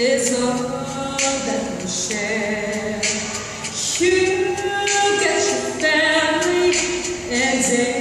is a love that we share. You get your family and